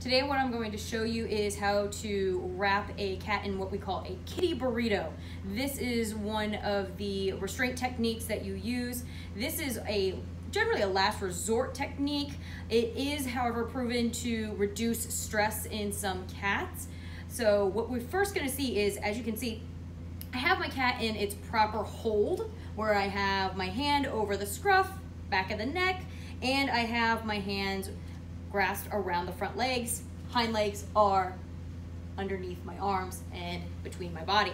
Today what I'm going to show you is how to wrap a cat in what we call a kitty burrito. This is one of the restraint techniques that you use. This is a generally a last resort technique. It is, however, proven to reduce stress in some cats. So what we're first gonna see is, as you can see, I have my cat in its proper hold, where I have my hand over the scruff, back of the neck, and I have my hands grasped around the front legs. Hind legs are underneath my arms and between my body.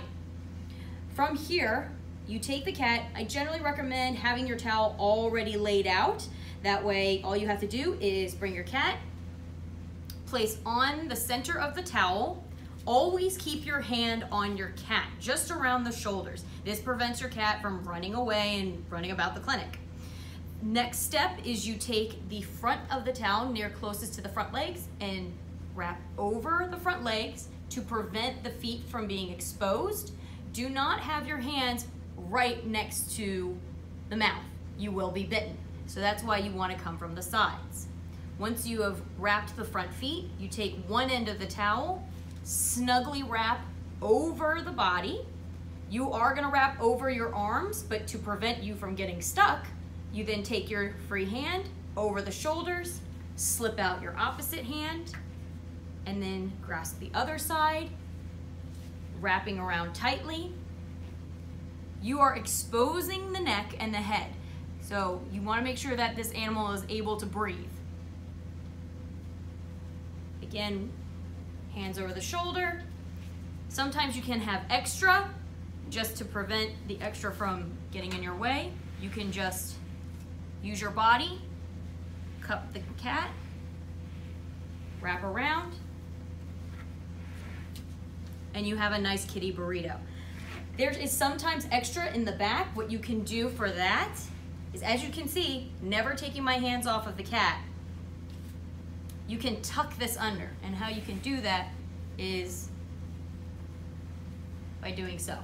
From here, you take the cat. I generally recommend having your towel already laid out. That way, all you have to do is bring your cat, place on the center of the towel. Always keep your hand on your cat, just around the shoulders. This prevents your cat from running away and running about the clinic. Next step is you take the front of the towel near closest to the front legs and wrap over the front legs to prevent the feet from being exposed. Do not have your hands right next to the mouth. You will be bitten. So that's why you want to come from the sides. Once you have wrapped the front feet, you take one end of the towel, snugly wrap over the body. You are gonna wrap over your arms, but to prevent you from getting stuck, you then take your free hand over the shoulders, slip out your opposite hand, and then grasp the other side, wrapping around tightly. You are exposing the neck and the head. So you wanna make sure that this animal is able to breathe. Again, hands over the shoulder. Sometimes you can have extra just to prevent the extra from getting in your way. You can just Use your body, cup the cat, wrap around, and you have a nice kitty burrito. There is sometimes extra in the back. What you can do for that is, as you can see, never taking my hands off of the cat, you can tuck this under. And how you can do that is by doing so.